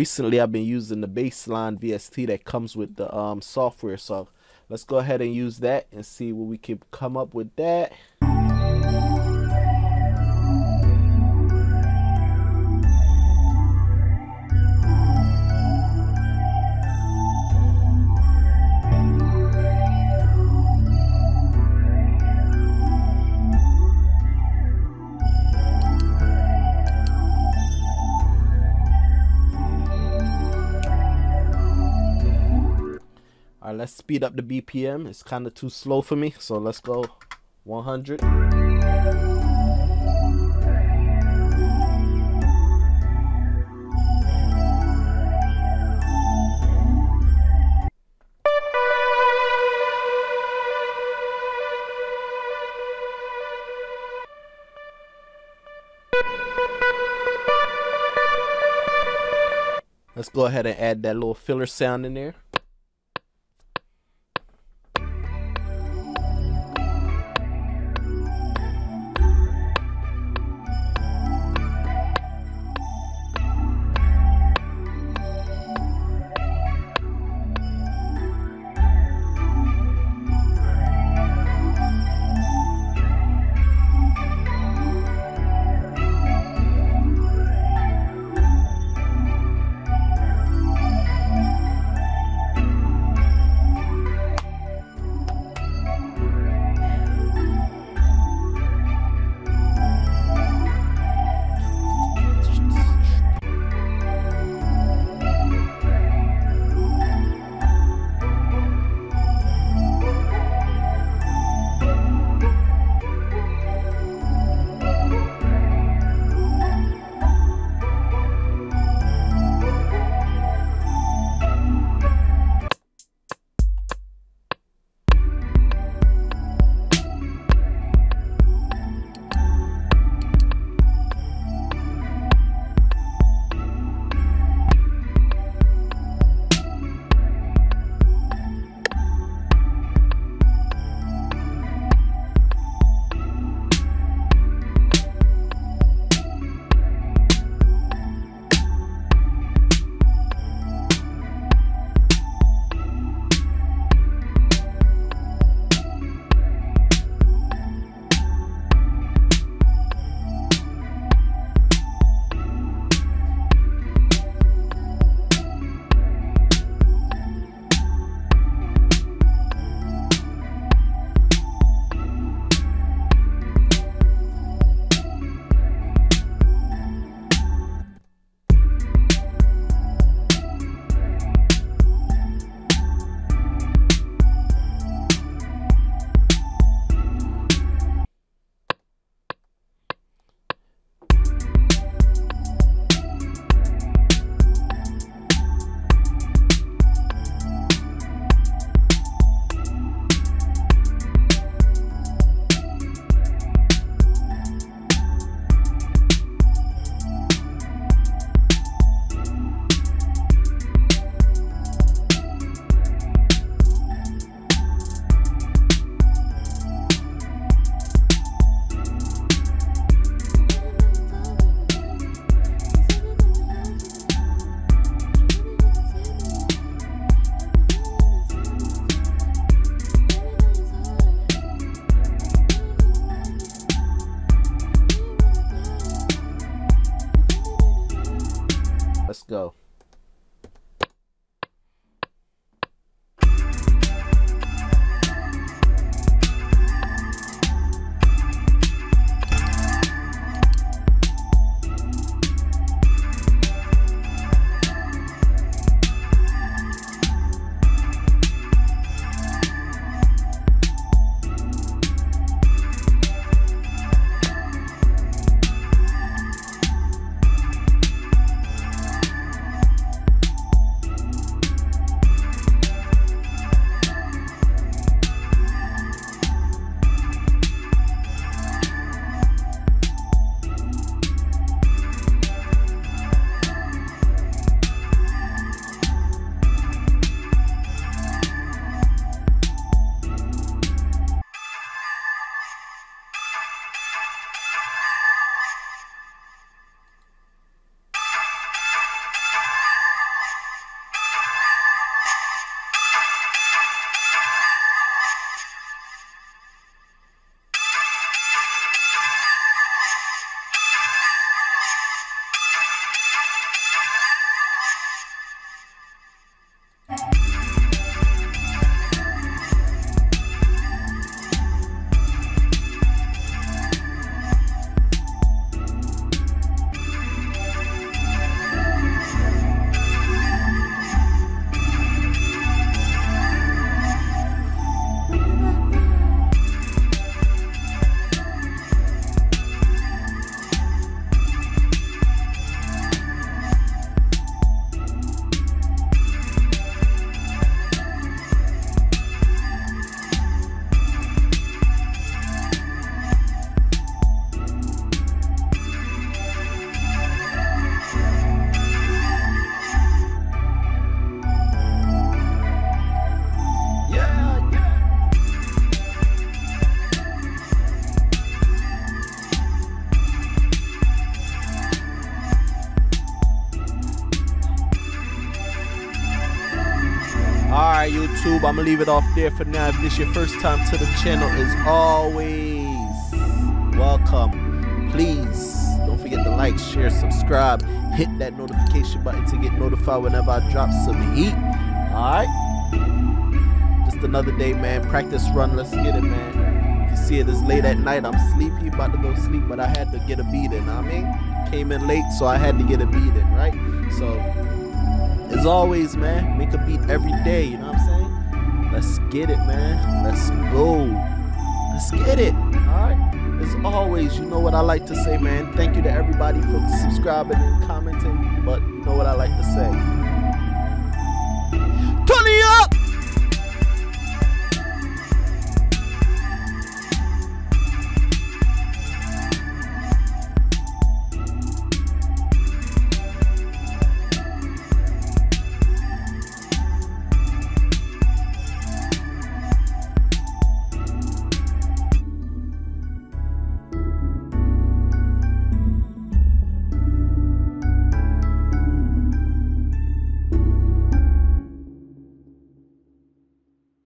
recently I've been using the Bassline VST that comes with the um, software. So let's go ahead and use that and see what we can come up with that. Let's speed up the BPM. It's kind of too slow for me, so let's go 100. Let's go ahead and add that little filler sound in there. YouTube, I'm gonna leave it off there for now. If this your first time to the channel, as always, welcome. Please don't forget to like, share, subscribe, hit that notification button to get notified whenever I drop some heat. Alright? Just another day, man. Practice run, let's get it, man. You see it is late at night. I'm sleepy, about to go sleep, but I had to get a beat in. I mean, came in late, so I had to get a beat in, right? So, as always, man, make a beat every day. You know? Let's get it, man. Let's go. Let's get it. All right. As always, you know what I like to say, man. Thank you to everybody for subscribing and commenting. But you know what I like to say.